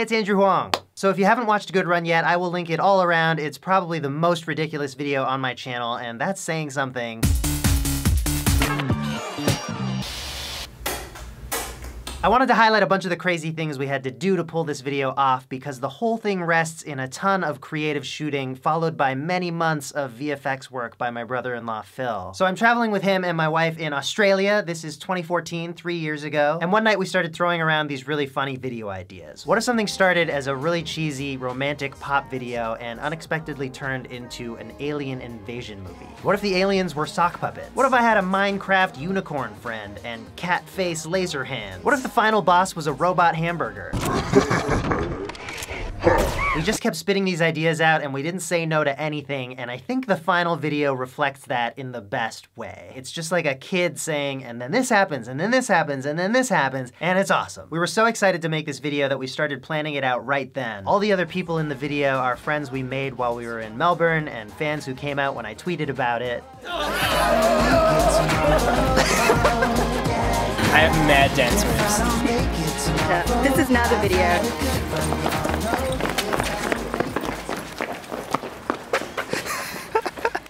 Hey, it's Andrew Huang. So if you haven't watched Good Run yet, I will link it all around. It's probably the most ridiculous video on my channel, and that's saying something. I wanted to highlight a bunch of the crazy things we had to do to pull this video off because the whole thing rests in a ton of creative shooting followed by many months of VFX work by my brother-in-law Phil. So I'm traveling with him and my wife in Australia. This is 2014, three years ago. And one night we started throwing around these really funny video ideas. What if something started as a really cheesy romantic pop video and unexpectedly turned into an alien invasion movie? What if the aliens were sock puppets? What if I had a Minecraft unicorn friend and cat face laser hands? What if the final boss was a robot hamburger. We just kept spitting these ideas out and we didn't say no to anything, and I think the final video reflects that in the best way. It's just like a kid saying, and then this happens, and then this happens, and then this happens, and it's awesome. We were so excited to make this video that we started planning it out right then. All the other people in the video are friends we made while we were in Melbourne and fans who came out when I tweeted about it. I have mad dance moves. This is now the video.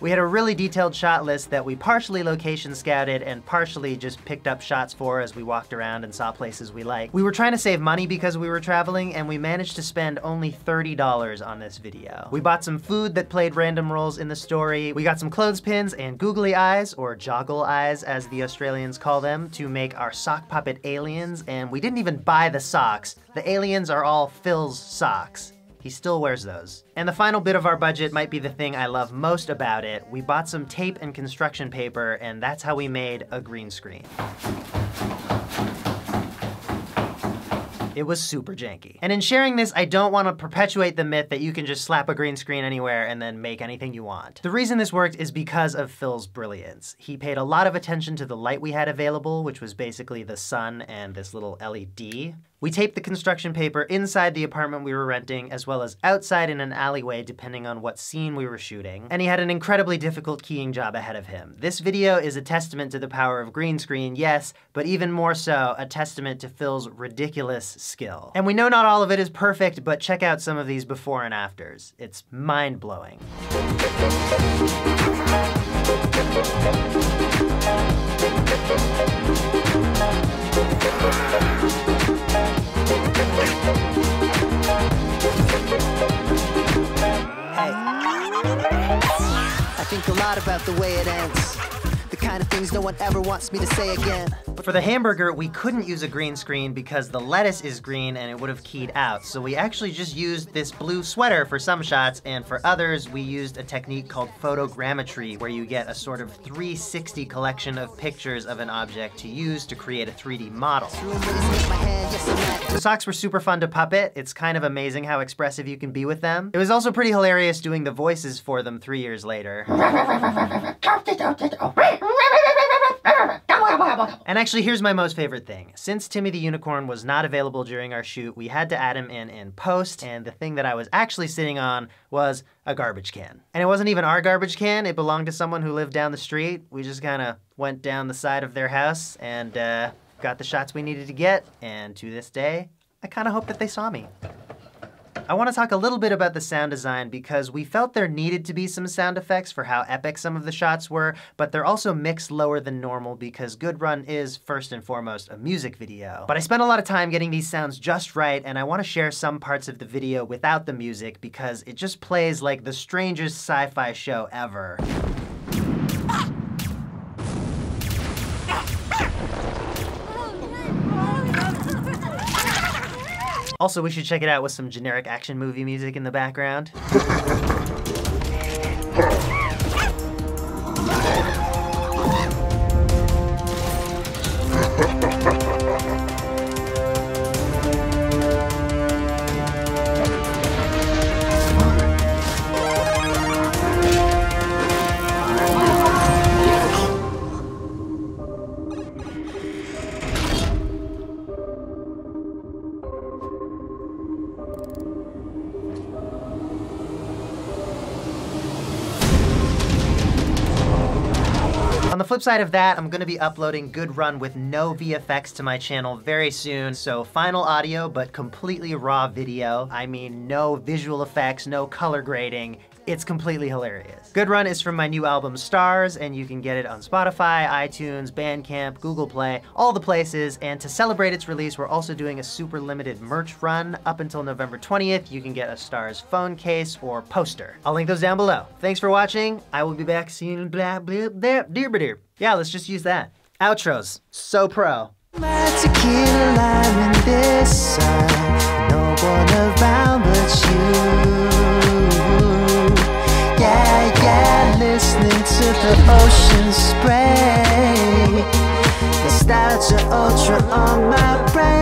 We had a really detailed shot list that we partially location scouted and partially just picked up shots for as we walked around and saw places we liked. We were trying to save money because we were traveling and we managed to spend only $30 on this video. We bought some food that played random roles in the story. We got some clothespins and googly eyes, or joggle eyes as the Australians call them, to make our sock puppet aliens and we didn't even buy the socks. The aliens are all Phil's socks. He still wears those. And the final bit of our budget might be the thing I love most about it. We bought some tape and construction paper, and that's how we made a green screen. It was super janky. And in sharing this, I don't want to perpetuate the myth that you can just slap a green screen anywhere and then make anything you want. The reason this worked is because of Phil's brilliance. He paid a lot of attention to the light we had available, which was basically the sun and this little LED. We taped the construction paper inside the apartment we were renting, as well as outside in an alleyway depending on what scene we were shooting, and he had an incredibly difficult keying job ahead of him. This video is a testament to the power of green screen, yes, but even more so, a testament to Phil's ridiculous skill. And we know not all of it is perfect, but check out some of these before and afters. It's mind-blowing. The way it ends. The kind of things no one ever wants me to say again. For the hamburger, we couldn't use a green screen because the lettuce is green and it would have keyed out. So we actually just used this blue sweater for some shots, and for others, we used a technique called photogrammetry, where you get a sort of 360 collection of pictures of an object to use to create a 3D model. The socks were super fun to puppet. It's kind of amazing how expressive you can be with them. It was also pretty hilarious doing the voices for them three years later. And actually, here's my most favorite thing. Since Timmy the Unicorn was not available during our shoot, we had to add him in in post, and the thing that I was actually sitting on was a garbage can. And it wasn't even our garbage can, it belonged to someone who lived down the street. We just kind of went down the side of their house and uh, got the shots we needed to get, and to this day, I kind of hope that they saw me. I want to talk a little bit about the sound design because we felt there needed to be some sound effects for how epic some of the shots were, but they're also mixed lower than normal because Good Run is, first and foremost, a music video. But I spent a lot of time getting these sounds just right, and I want to share some parts of the video without the music because it just plays like the strangest sci-fi show ever. Also, we should check it out with some generic action movie music in the background. flip side of that, I'm gonna be uploading Good Run with no VFX to my channel very soon. So final audio, but completely raw video. I mean, no visual effects, no color grading. It's completely hilarious. Good Run is from my new album Stars, and you can get it on Spotify, iTunes, Bandcamp, Google Play, all the places. And to celebrate its release, we're also doing a super limited merch run up until November 20th. You can get a Stars phone case or poster. I'll link those down below. Thanks for watching. I will be back soon. Blah, blah, blah, dear, dear. Yeah, let's just use that. Outros. So pro. No one around but you. The ocean spray. Nostalgia ultra on my brain.